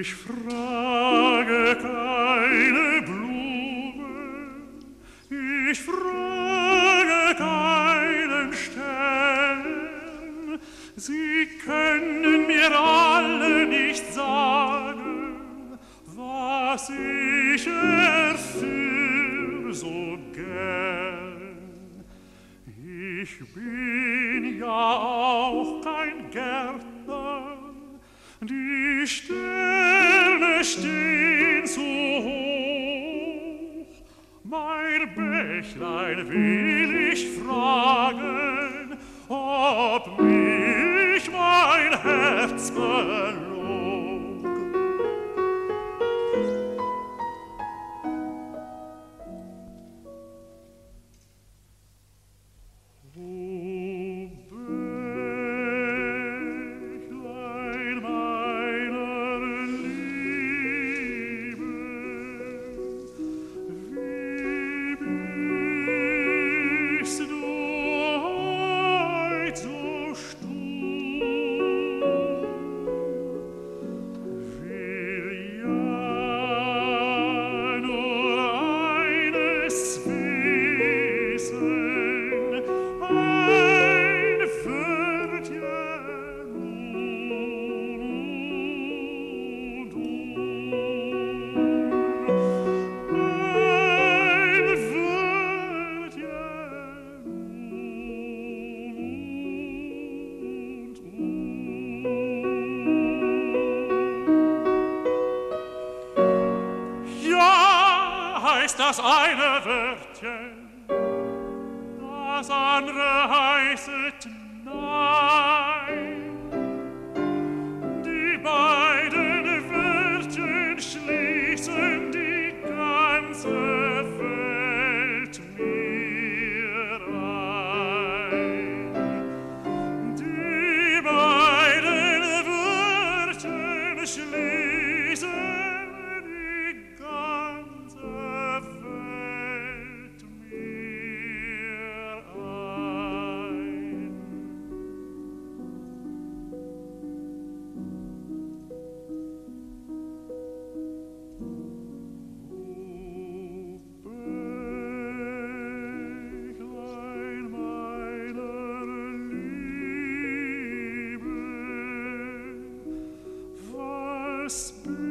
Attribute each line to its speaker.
Speaker 1: Ich frage keine Blume, ich frage keinen Stern. Sie können mir alle nicht sagen, was ich erfüll so gern. Ich bin ja auch kein Gärtner, die Sterne stehn so hoch. Mein Bächlein will ich fragen, ob mir das eine Wörtchen, das andere heißet Nein. Die beiden Wörtchen schließen die ganze Welt mit. whisper